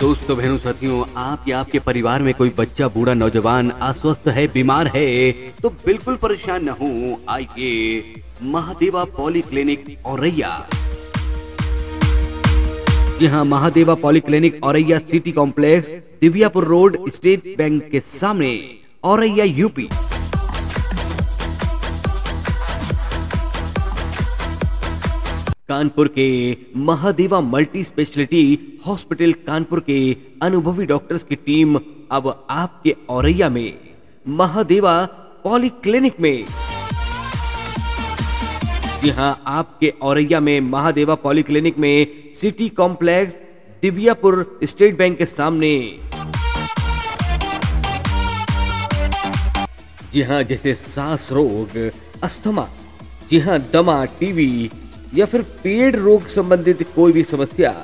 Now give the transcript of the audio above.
दोस्तों, बहनों, साथियों, आप या आपके परिवार में कोई बच्चा, बूढ़ा, नौजवान अस्वस्थ है, बीमार है तो बिल्कुल परेशान न हो। आइए महादेवा पॉली क्लिनिक औरैया। जी हाँ Mahadeva poly clinic Auraiya city complex Divyapur road, state bank के सामने, औरैया यूपी। कानपुर के Mahadeva multi speciality hospital Kanpur के अनुभवी डॉक्टर्स की टीम अब आपके औरैया में, महादेवा पॉली क्लिनिक में। जी हाँ आपके औरैया में महादेवा पॉली क्लिनिक में city complex, Divyapur state bank के सामने। जी हाँ जैसे सांस रोग, अस्थमा, जी हाँ दमा टीवी या फिर पेड़ रोग संबंधित कोई भी समस्या